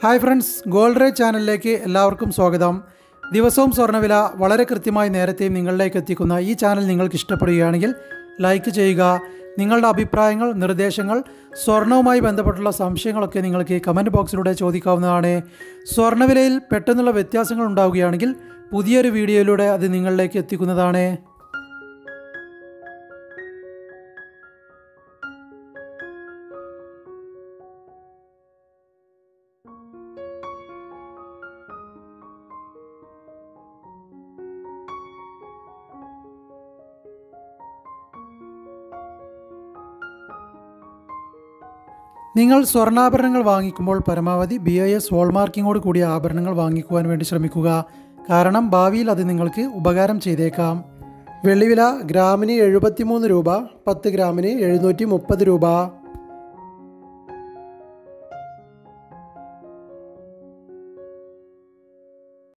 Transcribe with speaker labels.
Speaker 1: Hi friends gold ray ചാനലിലേക്ക് എല്ലാവർക്കും സ്വാഗതം. ദിവസവും സ്വർണവില വളരെ കൃത്യമായി നേരത്തെയും നിങ്ങളിലേക്ക് എത്തിക്കുന്ന ഈ ചാനൽ നിങ്ങൾക്ക് ഇഷ്ടപ്പെടുകയാണെങ്കിൽ ലൈക്ക് ചെയ്യുക നിങ്ങളുടെ അഭിപ്രായങ്ങൾ നിർദ്ദേശങ്ങൾ സ്വർണവുമായി ബന്ധപ്പെട്ടുള്ള സംശയങ്ങളൊക്കെ നിങ്ങൾക്ക് കമന്റ് ബോക്സിലൂടെ ചോദിക്കാവുന്നതാണ്. സ്വർണവിലയിൽ പെട്ടെന്നുള്ള വ്യത്യാസങ്ങൾ ഉണ്ടാവുകയാണെങ്കിൽ പുതിയൊരു വീഡിയോയിലൂടെ അത് നിങ്ങളിലേക്ക് എത്തിക്കുന്നതാണ്. നിങ്ങൾ സ്വർണാഭരണങ്ങൾ വാങ്ങിക്കുമ്പോൾ പരമാവധി ബി ഐ എസ് ഹോൾമാർക്കിങ്ങോട് കൂടിയ ആഭരണങ്ങൾ വാങ്ങിക്കുവാൻ വേണ്ടി ശ്രമിക്കുക. കാരണം ഭാവിയിൽ അത് നിങ്ങൾക്ക് ഉപകാരം ചെയ്തേക്കാം. വെള്ളിവില ഗ്രാമിന് എഴുപത്തിമൂന്ന് രൂപ പത്ത് ഗ്രാമിന് എഴുന്നൂറ്റി മുപ്പത് രൂപ.